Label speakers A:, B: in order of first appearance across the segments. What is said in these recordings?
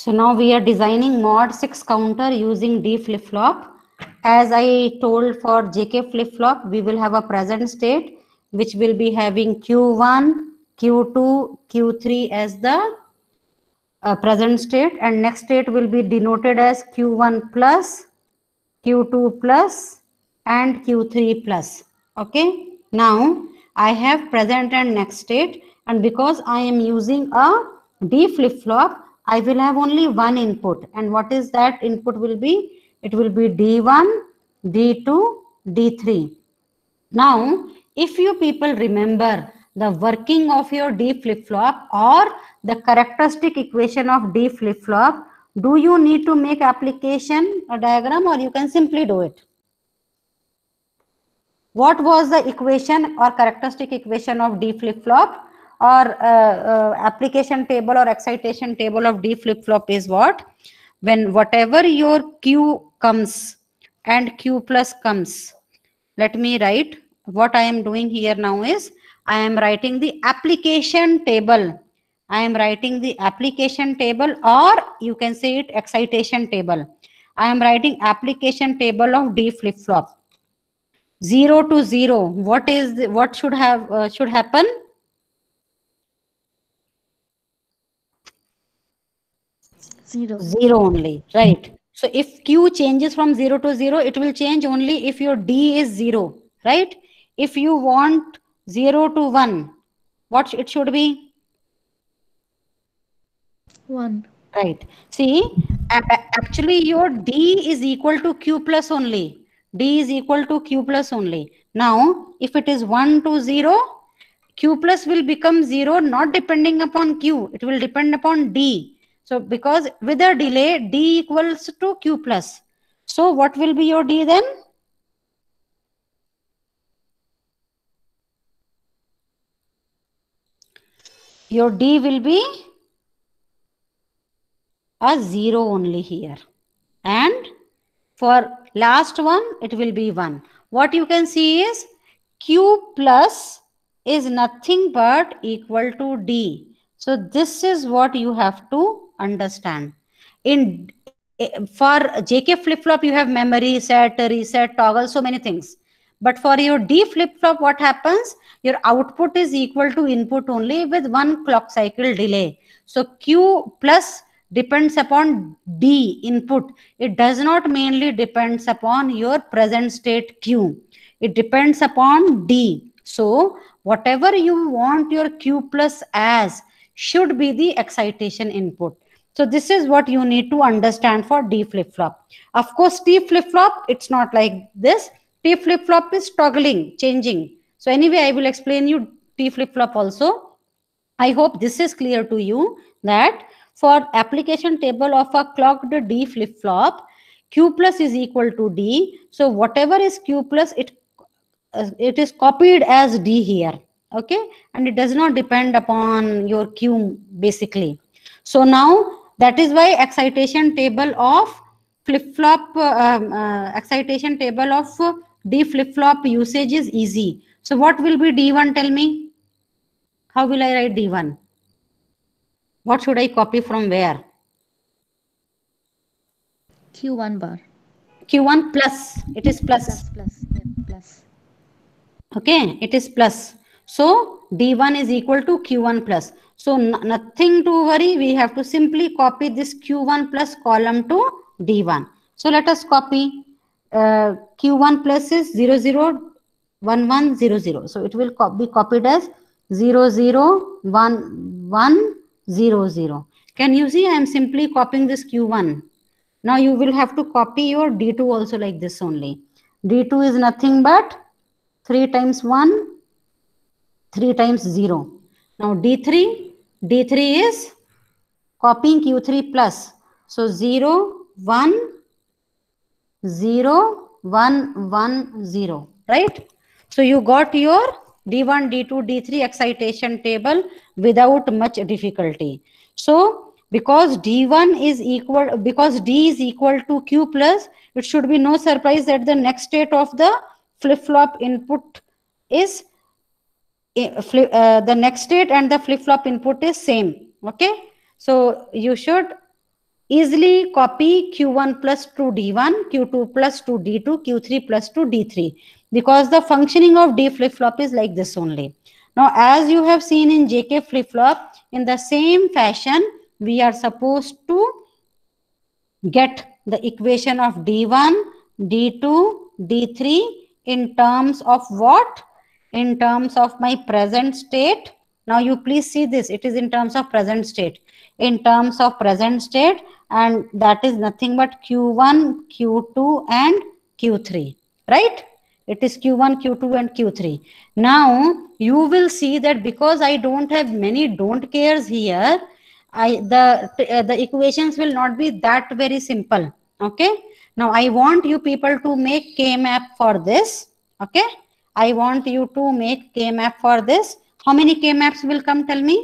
A: So now we are designing mod 6 counter using D flip-flop. As I told for JK flip-flop, we will have a present state which will be having Q1, Q2, Q3 as the uh, present state and next state will be denoted as Q1 plus, Q2 plus and Q3 plus. Okay. Now I have present and next state and because I am using a D flip-flop, I will have only one input and what is that input will be? It will be D1, D2, D3. Now, if you people remember the working of your D flip-flop or the characteristic equation of D flip-flop, do you need to make application a diagram or you can simply do it? What was the equation or characteristic equation of D flip-flop or uh, uh, application table or excitation table of D flip-flop is what? When whatever your Q comes and Q plus comes, let me write what I am doing here now is I am writing the application table. I am writing the application table or you can say it excitation table. I am writing application table of D flip-flop. 0 to 0 what is the, what should have uh, should happen
B: Zero.
A: 0 only right? So if q changes from 0 to 0 it will change only if your d is 0 right? If you want 0 to 1 what it should be?
B: One.
A: right. See actually your d is equal to q plus only. D is equal to q plus only. Now if it is 1 to 0 q plus will become 0 not depending upon q. It will depend upon d so because with a delay d equals to q plus. So what will be your d then? Your d will be a 0 only here. And for last one it will be 1 what you can see is q plus is nothing but equal to d. So this is what you have to understand. In eh, for jk flip flop you have memory set reset toggle so many things. But for your d flip flop what happens? Your output is equal to input only with one clock cycle delay. So q plus depends upon d input. It does not mainly depends upon your present state q. It depends upon d. So whatever you want your q plus as should be the excitation input so this is what you need to understand for d flip flop of course t flip flop it's not like this t flip flop is toggling changing so anyway i will explain you t flip flop also i hope this is clear to you that for application table of a clocked D flip-flop, Q plus is equal to D. So whatever is Q plus, it, uh, it is copied as D here. Okay. And it does not depend upon your Q basically. So now that is why excitation table of flip-flop, uh, um, uh, excitation table of uh, D flip-flop usage is easy. So what will be D1? Tell me. How will I write D1? What should I copy from where?
B: Q1 bar.
A: Q1 plus. It is plus.
B: Plus, plus, yeah, plus.
A: Okay. It is plus. So D1 is equal to Q1 plus. So nothing to worry. We have to simply copy this Q1 plus column to D1. So let us copy uh, Q1 plus is 0, 0, 1, 1, 0, 0. So it will co- be copied as 0, 0, 1, 1, 0, 0. Can you see I am simply copying this Q1. Now you will have to copy your D2 also like this only. D2 is nothing but 3 times 1, 3 times 0. Now D3, D3 is copying Q3 plus. So 0, 1, 0, 1, 1, 0. Right? So you got your D1, D2, D3 excitation table without much difficulty. So because D1 is equal, because D is equal to Q plus, it should be no surprise that the next state of the flip-flop input is uh, the next state and the flip-flop input is same. Okay. So you should easily copy q1 plus 2 d1 q2 plus 2 d2 q3 plus 2 d3 because the functioning of d flip flop is like this only now as you have seen in jk flip flop in the same fashion we are supposed to get the equation of d1 d2 d3 in terms of what in terms of my present state now you please see this. It is in terms of present state. In terms of present state and that is nothing but q1 q2 and q3 right? It is q1 q2 and q3 now you will see that because i don't have many don't cares here i the uh, the equations will not be that very simple okay? Now i want you people to make k map for this okay i want you to make k map for this how many k maps will come tell me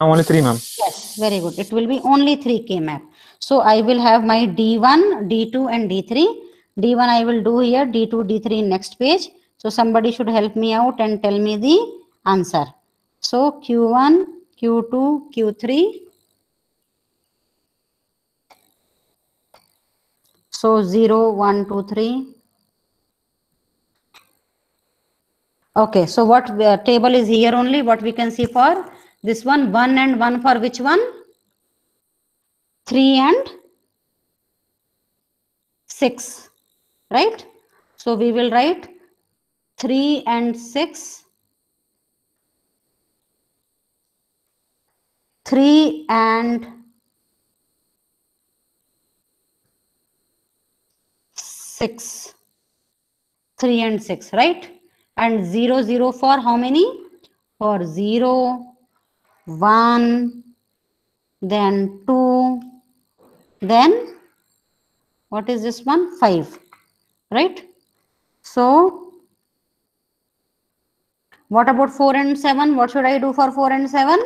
C: only three, ma'am.
A: Yes, very good. It will be only 3K map. So I will have my D1, D2 and D3. D1 I will do here, D2, D3 next page. So somebody should help me out and tell me the answer. So Q1, Q2, Q3. So 0, 1, 2, 3. Okay, so what table is here only, what we can see for this one, 1 and 1 for which one? 3 and 6, right? So we will write 3 and 6. 3 and 6. 3 and 6, right? And 0, 0 for how many? For 0, 1, then 2, then what is this one? 5, right? So, what about 4 and 7? What should I do for 4 and 7?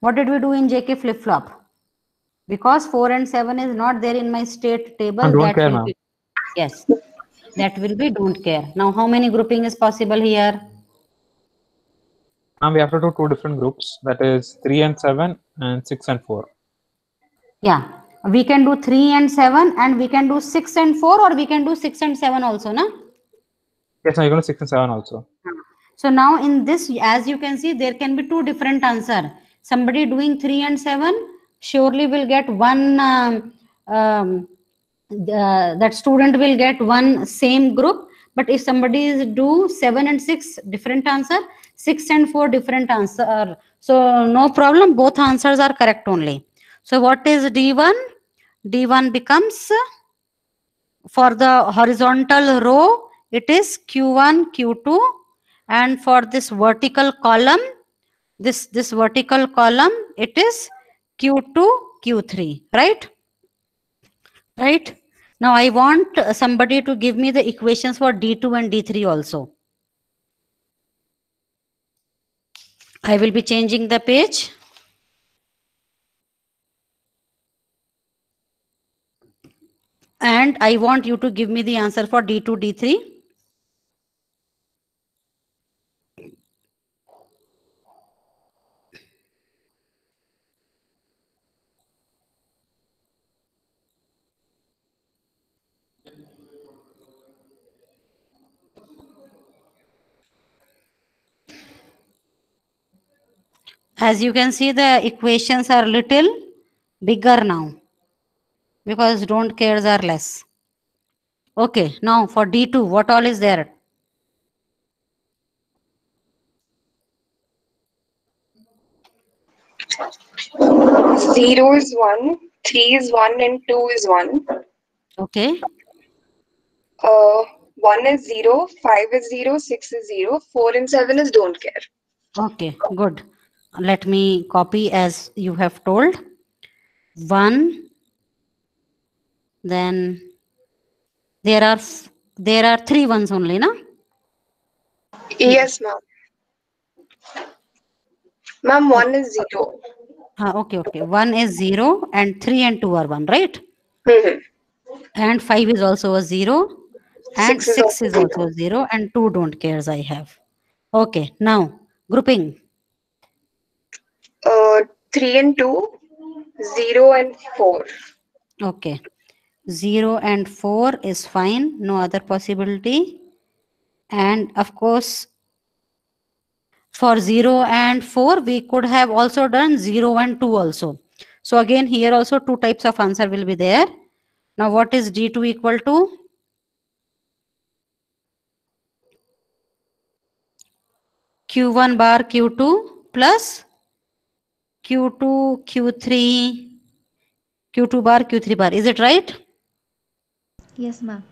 A: What did we do in JK flip flop? Because 4 and 7 is not there in my state table.
C: I don't
A: that
C: care,
A: be- Yes, that will be don't care. Now, how many grouping is possible here?
C: Now we have to do two different groups. That is three and seven and six and four.
A: Yeah, we can do 3 and 7 and we can do 6 and 4 or we can do 6 and 7 also, na?
C: Yes, now you're going to six and seven also.
A: So now in this, as you can see, there can be two different answer. Somebody doing 3 and 7 surely will get one, um, um, the, that student will get one same group. But if somebody is do 7 and 6 different answer, 6 and 4 different answer. So no problem, both answers are correct only. So what is D1? D1 becomes for the horizontal row, it is Q1, Q2 and for this vertical column this this vertical column it is q2 q3 right? Right? Now i want somebody to give me the equations for d2 and d3 also. I will be changing the page. And i want you to give me the answer for d2 d3 As you can see, the equations are little bigger now because don't cares are less. Okay, now for D2, what all is there?
D: Zero is one, three is one, and two is one.
A: Okay,
D: Uh, one is zero, five is zero, six is zero, four and seven is don't care.
A: okay, good. Let me copy as you have told. One, then there are there are three ones only, na?
D: Yes, ma'am. Ma'am, one is zero.
A: Ah, okay, okay. One is zero and three and two are one, right?
D: Mhm.
A: And five is also a zero. And
D: Six is
A: six
D: also
A: is also zero and two don't cares I have. Okay, now grouping.
D: Uh, 3 and 2, 0 and 4.
A: Okay. 0 and 4 is fine. No other possibility. And of course, for 0 and 4, we could have also done 0 and 2 also. So again, here also two types of answer will be there. Now, what is D2 equal to? Q1 bar Q2 plus Q2 Q3 Q2 bar Q3 bar. Is it right?
B: Yes, ma'am.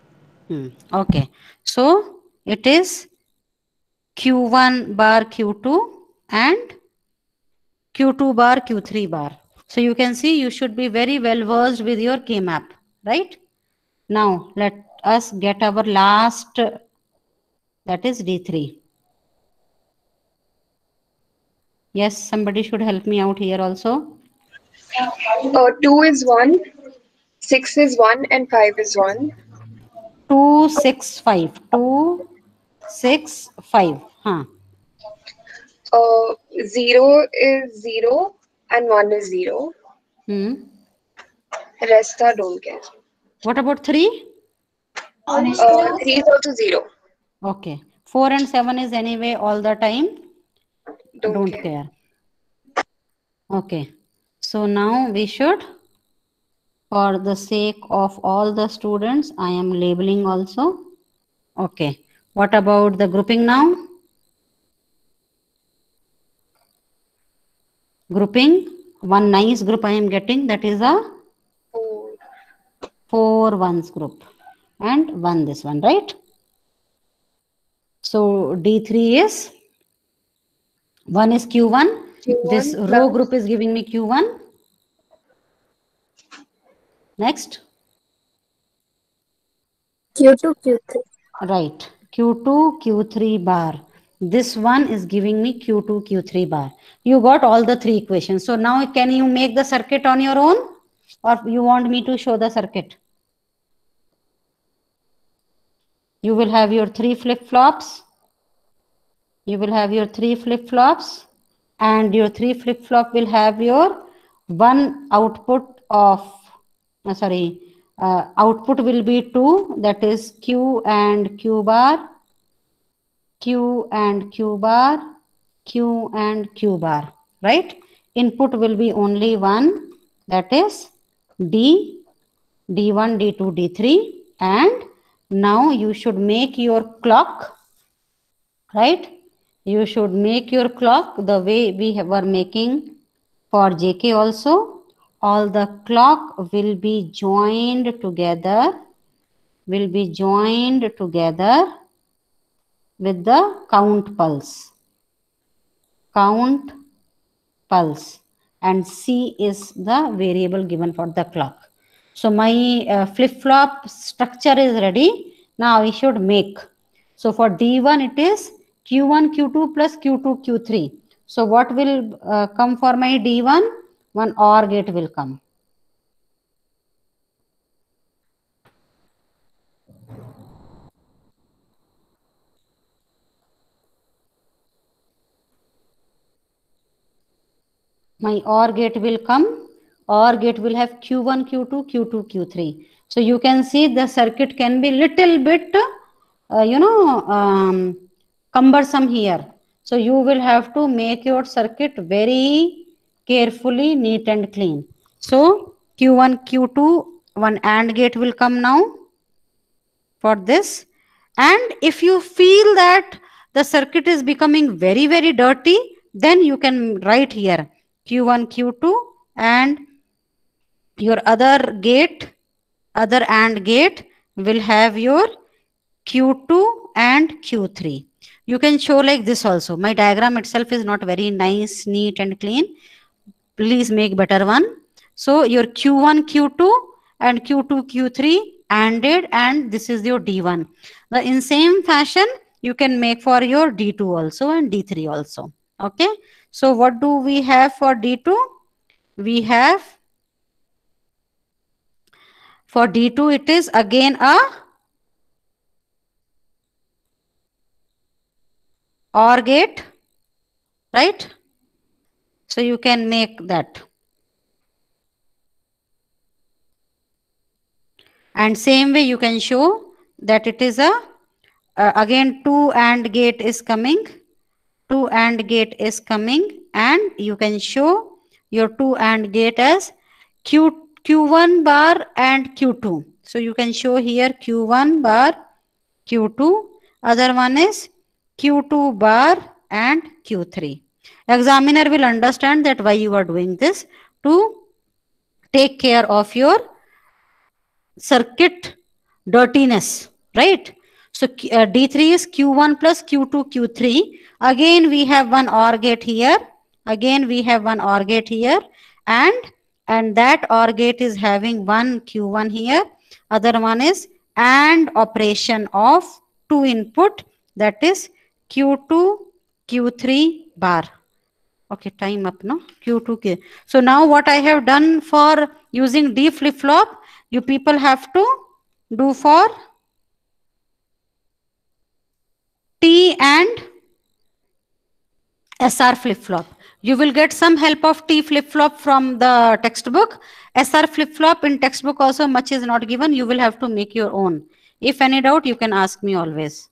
A: Hmm, Okay. So it is Q1 bar Q2 and Q2 bar Q3 bar. So you can see you should be very well versed with your K map, right? Now let us get our last, that is D3. Yes, somebody should help me out here also.
D: Uh, 2 is 1, 6 is 1, and 5 is 1.
A: 2, 6, 5. 2, 6, 5. Huh.
D: Uh, 0 is 0, and 1 is 0.
A: Hmm.
D: Rest are don't care.
A: What about 3?
D: Uh, 3 is also 0.
A: Okay. 4 and 7 is anyway all the time.
D: Don't,
A: Don't
D: care.
A: care. Okay. So now we should, for the sake of all the students, I am labeling also. Okay. What about the grouping now? Grouping. One nice group I am getting. That is a
D: Four.
A: four ones group. And one this one, right? So D3 is, one is Q1. This
D: Q1
A: row group is giving me Q1. Next,
E: Q2, Q3.
A: right, Q2, Q3 bar. This one is giving me Q2, Q3 bar. You got all the three equations. So now can you make the circuit on your own or you want me to show the circuit? You will have your three flip-flops. You will have your three flip-flops and your three flip-flop will have your one output of, uh, sorry, uh, output will be two, that is Q and Q bar, Q and Q bar, Q and Q bar, right? Input will be only one, that is D, D1, D2, D3, and now you should make your clock, right? You should make your clock the way we were making for JK also. All the clock will be joined together, will be joined together with the count pulse. Count pulse and C is the variable given for the clock. So my uh, flip-flop structure is ready. Now we should make. So for D1 it is Q1, Q2 plus Q2, Q3. So what will uh, come for my D1? One OR gate will come. my OR gate will come. OR gate will have Q1, Q2, Q2, Q3. So you can see the circuit can be little bit, uh, you know, um, cumbersome here. So you will have to make your circuit very carefully, neat and clean. So Q1, Q2, one AND gate will come now for this. And if you feel that the circuit is becoming very, very dirty, then you can write here Q1, Q2 and your other gate, other AND gate will have your Q2 and Q3. You can show like this also. My diagram itself is not very nice, neat and clean. Please make better one. So your Q1, Q2 and Q2, Q3 ANDed and this is your D1. The in same fashion, you can make for your D2 also and D3 also. Okay. So what do we have for D2? We have for D2, it is again a OR gate, right? So you can make that. And same way you can show that it is a, uh, again two AND gate is coming, two AND gate is coming and you can show your two AND gate as Q, Q1 bar and Q2. So you can show here Q1 bar, Q2, other one is Q2 bar and Q3. Examiner will understand that why you are doing this to take care of your circuit dirtiness, right? So uh, D3 is Q1 plus Q2, Q3. Again, we have one OR gate here. Again, we have one OR gate here. And, and that OR gate is having one Q1 here. Other one is AND operation of two input that is Q2, Q3 bar. Okay, time up, no? Q2, K. So now what I have done for using D flip-flop, you people have to do for T and SR flip-flop. You will get some help of T flip-flop from the textbook. SR flip-flop in textbook also much is not given. You will have to make your own. If any doubt, you can ask me always.